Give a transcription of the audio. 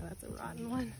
Oh, that's a rotten one.